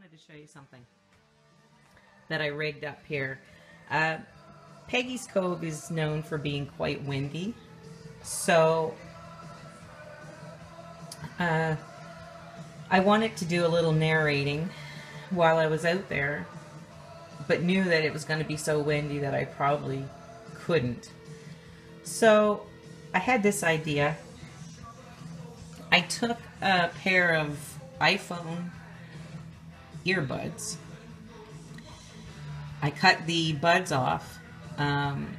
wanted to show you something that I rigged up here. Uh, Peggy's Cove is known for being quite windy, so uh, I wanted to do a little narrating while I was out there, but knew that it was going to be so windy that I probably couldn't. So I had this idea. I took a pair of iPhone earbuds. I cut the buds off. Um,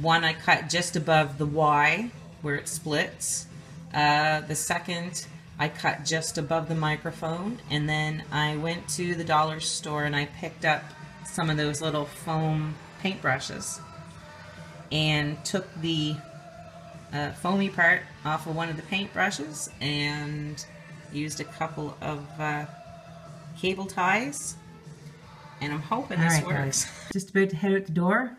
one I cut just above the Y where it splits. Uh, the second I cut just above the microphone. And then I went to the dollar store and I picked up some of those little foam paintbrushes and took the uh, foamy part off of one of the paintbrushes and used a couple of uh, cable ties. And I'm hoping All this right, works. guys. Just about to head out the door.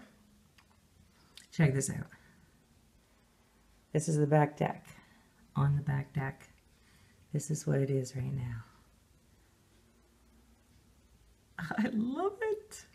Check this out. This is the back deck. On the back deck. This is what it is right now. I love it.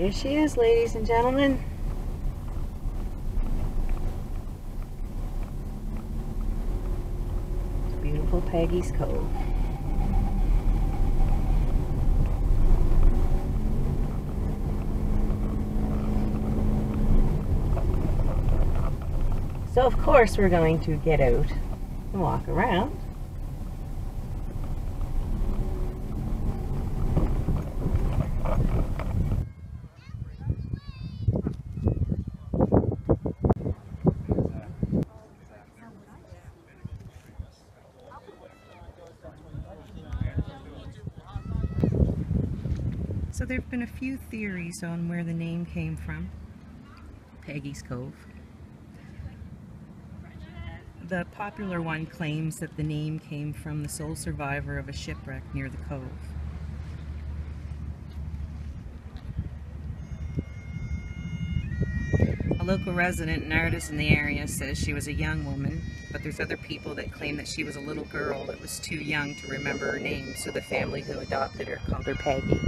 Here she is, ladies and gentlemen. Beautiful Peggy's Cove. So of course we're going to get out and walk around. There have been a few theories on where the name came from. Peggy's Cove. The popular one claims that the name came from the sole survivor of a shipwreck near the cove. A local resident and artist in the area says she was a young woman, but there's other people that claim that she was a little girl that was too young to remember her name, so the family who adopted her called her Peggy.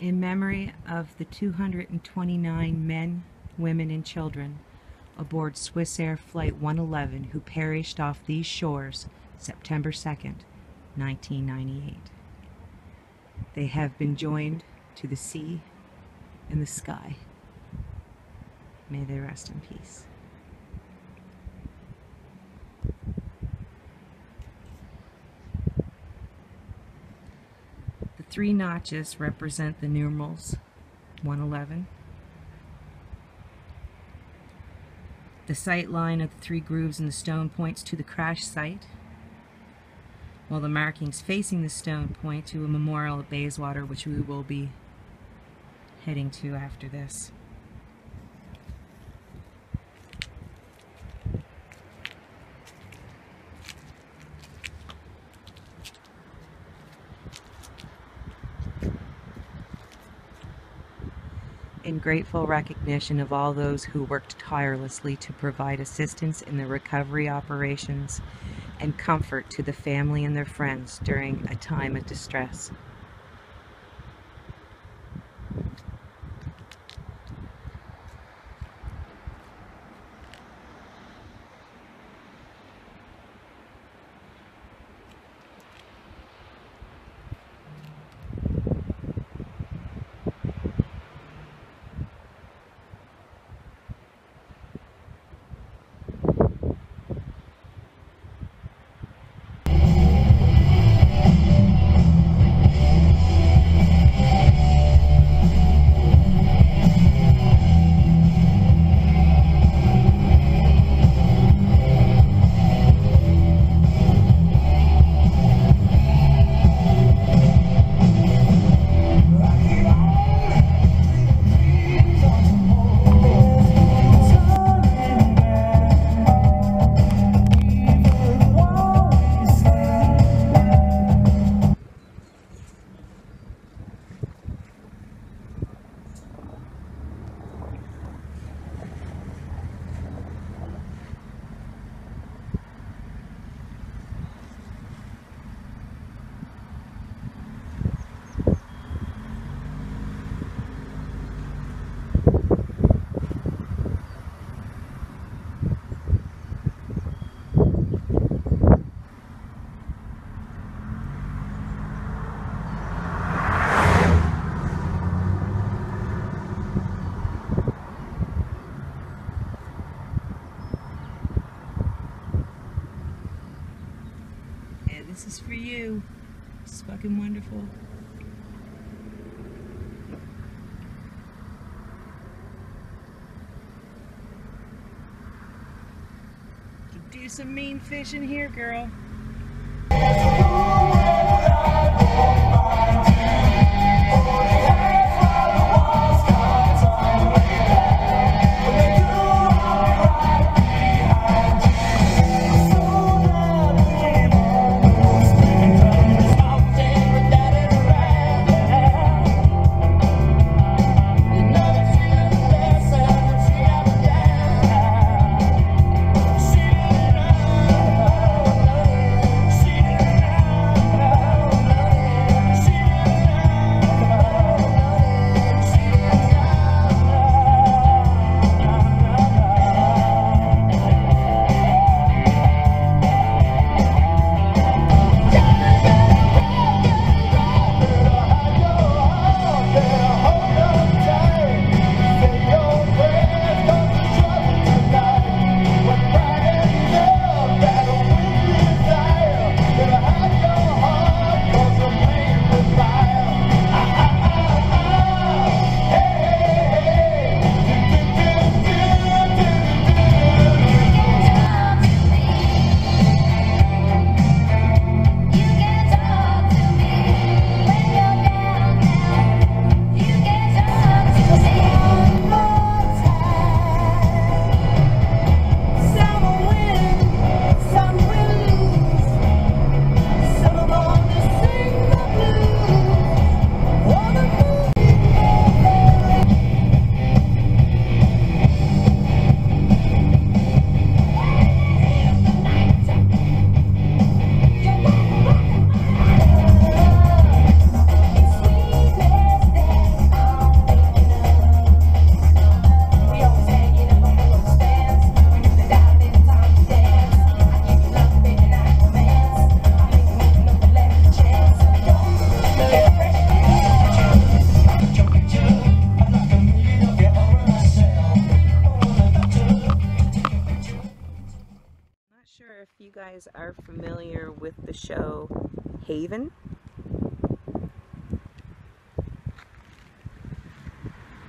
In memory of the 229 men, women, and children aboard Swissair Flight 111 who perished off these shores September 2nd, 1998. They have been joined to the sea and the sky. May they rest in peace. The three notches represent the numerals 111. The sight line of the three grooves in the stone points to the crash site, while the markings facing the stone point to a memorial at Bayswater, which we will be heading to after this. in grateful recognition of all those who worked tirelessly to provide assistance in the recovery operations and comfort to the family and their friends during a time of distress. Wonderful? Do some mean fishing here, girl.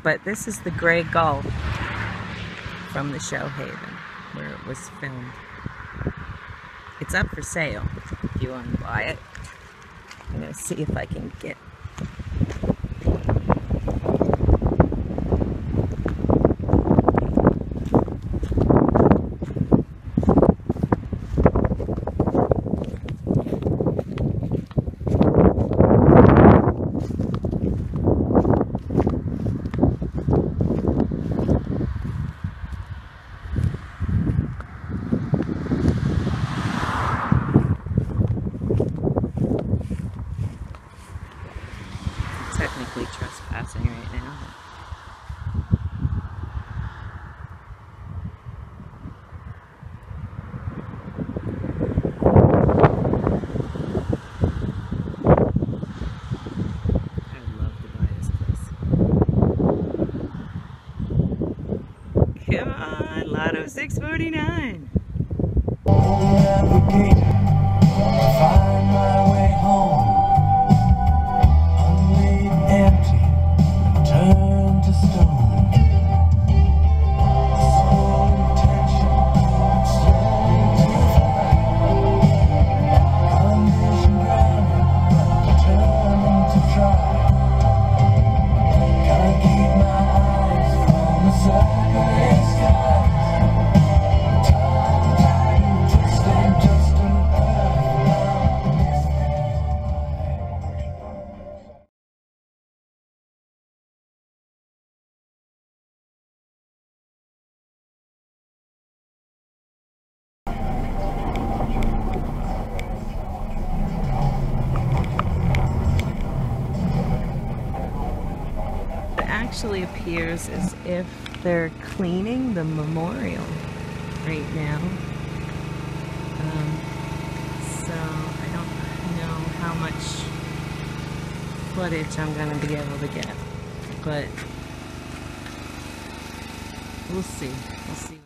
But this is the Grey Gull from the show Haven, where it was filmed. It's up for sale if you want to buy it. I'm going to see if I can get actually appears as if they're cleaning the memorial right now. Um, so I don't know how much footage I'm going to be able to get, but we'll see. We'll see.